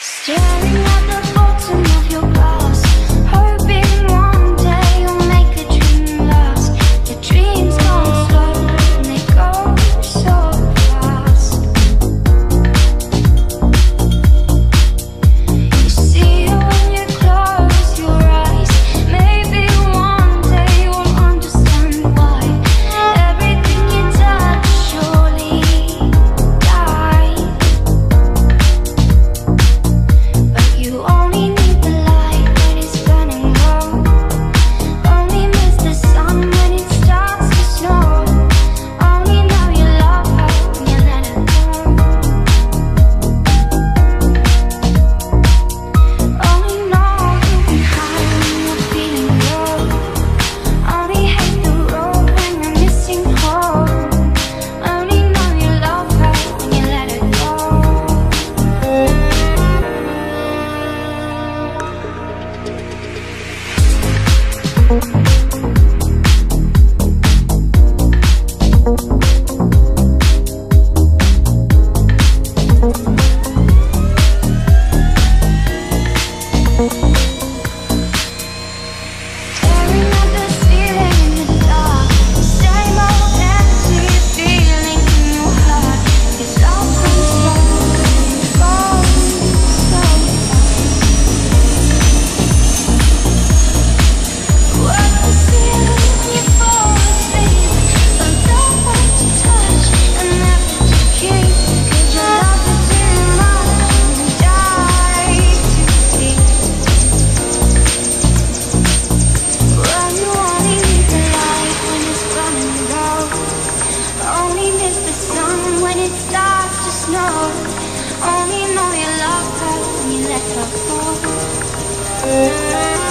Staring at the bottom of your glass. when it starts to snow. Only know you loved her when you let her go.